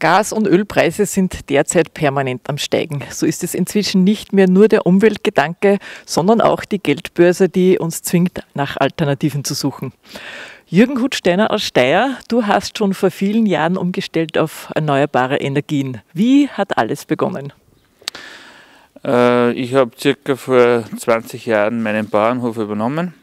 Gas- und Ölpreise sind derzeit permanent am Steigen. So ist es inzwischen nicht mehr nur der Umweltgedanke, sondern auch die Geldbörse, die uns zwingt, nach Alternativen zu suchen. Jürgen Hutsteiner aus Steyr, du hast schon vor vielen Jahren umgestellt auf erneuerbare Energien. Wie hat alles begonnen? Äh, ich habe circa vor 20 Jahren meinen Bauernhof übernommen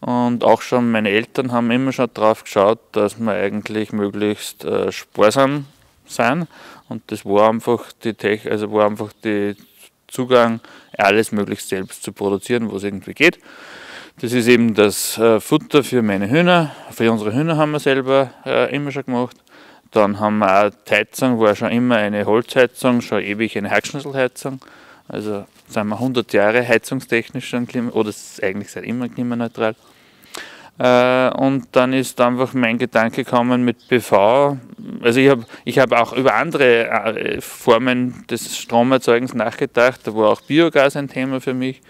und auch schon meine Eltern haben immer schon darauf geschaut, dass wir eigentlich möglichst äh, sparsam sein und das war einfach die Tech, also war einfach die Zugang, alles möglichst selbst zu produzieren, was irgendwie geht. Das ist eben das äh, Futter für meine Hühner. Für unsere Hühner haben wir selber äh, immer schon gemacht. Dann haben wir auch die Heizung, war schon immer eine Holzheizung, schon ewig eine Hackschnitzelheizung. Also sind wir 100 Jahre heizungstechnisch schon, oder eigentlich seit immer klimaneutral. Äh, und dann ist einfach mein Gedanke gekommen mit PV. Also ich habe ich hab auch über andere äh, Formen des Stromerzeugens nachgedacht. Da war auch Biogas ein Thema für mich.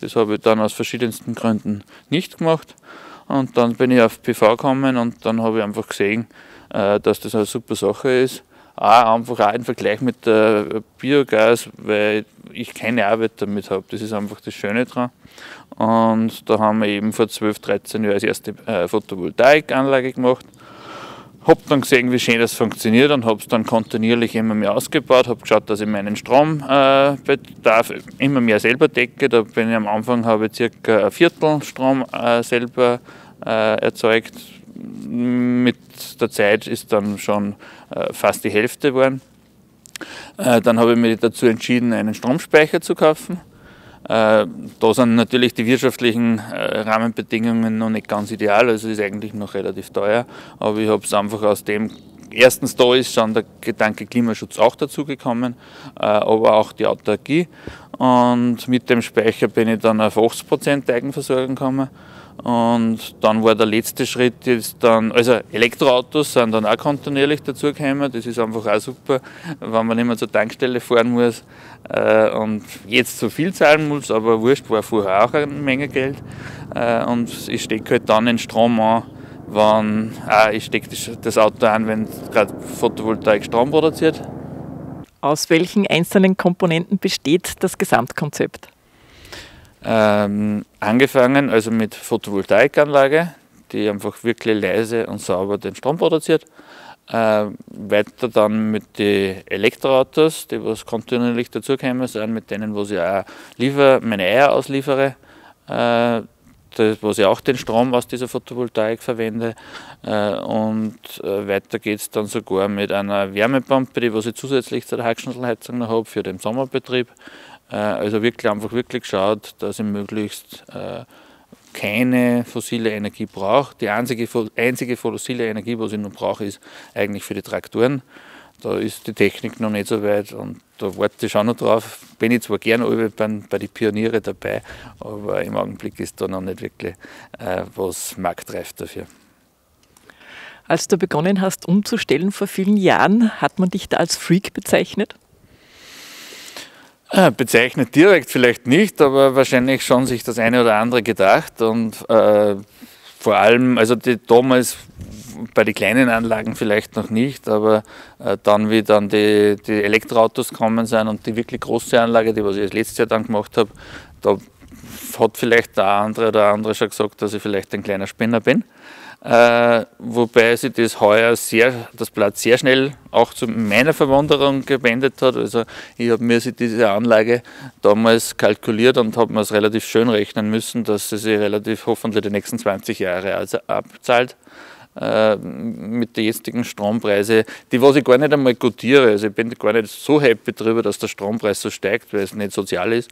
Das habe ich dann aus verschiedensten Gründen nicht gemacht. Und dann bin ich auf PV gekommen und dann habe ich einfach gesehen, äh, dass das eine super Sache ist. Auch einfach auch im Vergleich mit Biogas, weil ich keine Arbeit damit habe. Das ist einfach das Schöne dran. Und da haben wir eben vor 12, 13 Jahren als erste äh, Photovoltaikanlage gemacht. Habe dann gesehen, wie schön das funktioniert und habe es dann kontinuierlich immer mehr ausgebaut. Habe geschaut, dass ich meinen Strombedarf äh, immer mehr selber decke. Da bin ich am Anfang habe ich circa ein Viertel Strom äh, selber äh, erzeugt. Mit der Zeit ist dann schon fast die Hälfte geworden. Dann habe ich mich dazu entschieden, einen Stromspeicher zu kaufen da sind natürlich die wirtschaftlichen äh, Rahmenbedingungen noch nicht ganz ideal, also ist eigentlich noch relativ teuer, aber ich habe es einfach aus dem erstens da ist schon der Gedanke Klimaschutz auch dazugekommen, äh, aber auch die Autarkie. Und mit dem Speicher bin ich dann auf 80% Eigenversorgung gekommen. Und dann war der letzte Schritt jetzt dann, also Elektroautos sind dann auch kontinuierlich dazugekommen. Das ist einfach auch super, wenn man nicht mehr zur Tankstelle fahren muss äh, und jetzt so viel zahlen muss, aber wurscht, war vorher auch eine Menge Geld. Äh, und ich stecke halt dann den Strom an, wenn, ah, ich stecke das Auto an, wenn gerade Photovoltaik Strom produziert. Aus welchen einzelnen Komponenten besteht das Gesamtkonzept? Ähm, angefangen also mit Photovoltaikanlage, die einfach wirklich leise und sauber den Strom produziert. Äh, weiter dann mit den Elektroautos, die was kontinuierlich dazukommen sind, mit denen, wo ich auch liefer, meine Eier ausliefere. Äh, wo ich auch den Strom aus dieser Photovoltaik verwende. Äh, und äh, weiter geht es dann sogar mit einer Wärmepumpe, die was ich zusätzlich zur Hackschnitzelheizung noch habe für den Sommerbetrieb. Äh, also wirklich einfach wirklich geschaut, dass ich möglichst keine fossile Energie brauche. Die einzige, einzige fossile Energie, was ich noch brauche, ist eigentlich für die Traktoren. Da ist die Technik noch nicht so weit und da warte ich schon noch drauf. Bin ich zwar gerne bei, bei den Pioniere dabei, aber im Augenblick ist da noch nicht wirklich äh, was marktreif dafür. Als du begonnen hast umzustellen vor vielen Jahren, hat man dich da als Freak bezeichnet? Äh, bezeichnet direkt vielleicht nicht, aber wahrscheinlich schon sich das eine oder andere gedacht und äh, vor allem, also die, damals bei den kleinen Anlagen vielleicht noch nicht, aber äh, dann, wie dann die, die Elektroautos gekommen sind und die wirklich große Anlage, die was ich letztes Jahr dann gemacht habe, da hat vielleicht der andere oder andere schon gesagt, dass ich vielleicht ein kleiner Spinner bin. Äh, wobei sich das heuer sehr, das Blatt sehr schnell auch zu meiner Verwunderung gewendet hat. Also ich habe mir diese Anlage damals kalkuliert und habe mir es relativ schön rechnen müssen, dass sie sich relativ hoffentlich die nächsten 20 Jahre also abzahlt. Äh, mit den jetzigen Strompreisen, die was ich gar nicht einmal gutiere. Also ich bin gar nicht so happy darüber, dass der Strompreis so steigt, weil es nicht sozial ist.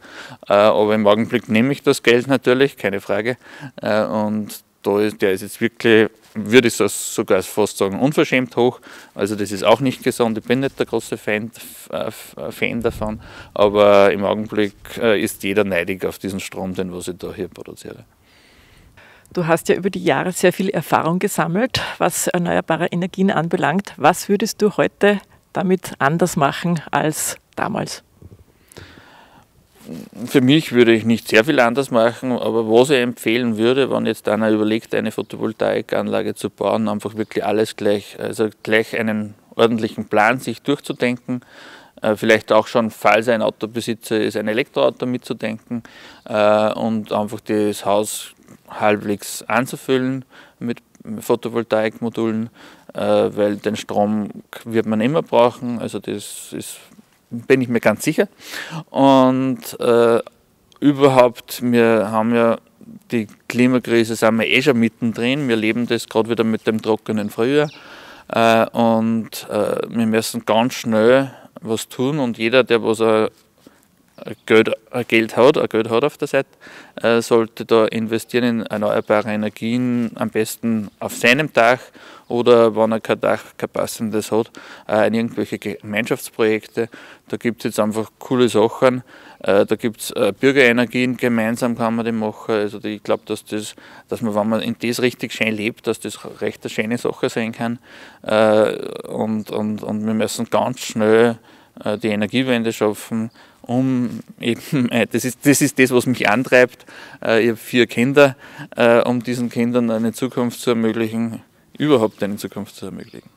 Äh, aber im Augenblick nehme ich das Geld natürlich, keine Frage. Äh, und da ist, der ist jetzt wirklich, würde ich sogar fast sagen, unverschämt hoch. Also das ist auch nicht gesund. Ich bin nicht der große Fan, Fan davon, aber im Augenblick ist jeder neidig auf diesen Strom, den was ich da hier produziere. Du hast ja über die Jahre sehr viel Erfahrung gesammelt, was erneuerbare Energien anbelangt. Was würdest du heute damit anders machen als damals? Für mich würde ich nicht sehr viel anders machen, aber was ich empfehlen würde, wenn jetzt einer überlegt, eine Photovoltaikanlage zu bauen, einfach wirklich alles gleich, also gleich einen ordentlichen Plan sich durchzudenken. Äh, vielleicht auch schon, falls ein Autobesitzer ist, ein Elektroauto mitzudenken äh, und einfach das Haus halbwegs anzufüllen mit Photovoltaikmodulen, äh, weil den Strom wird man immer brauchen. Also das ist, bin ich mir ganz sicher. Und äh, überhaupt, wir haben ja die Klimakrise, sind wir eh schon mittendrin. Wir leben das gerade wieder mit dem trockenen Frühjahr. Äh, und äh, wir müssen ganz schnell was tun und jeder, der was er Geld, Geld hat, Geld hat auf der Seite, äh, sollte da investieren in erneuerbare Energien, am besten auf seinem Dach oder wenn er kein Dach, kein passendes hat, äh, in irgendwelche Gemeinschaftsprojekte. Da gibt es jetzt einfach coole Sachen. Äh, da gibt es Bürgerenergien, gemeinsam kann man die machen. Also ich glaube, dass das, dass man, wenn man in das richtig schön lebt, dass das recht eine schöne Sache sein kann. Und, und, und wir müssen ganz schnell die Energiewende schaffen um eben, äh, das ist, das ist das, was mich antreibt. Äh, ich habe vier Kinder, äh, um diesen Kindern eine Zukunft zu ermöglichen, überhaupt eine Zukunft zu ermöglichen.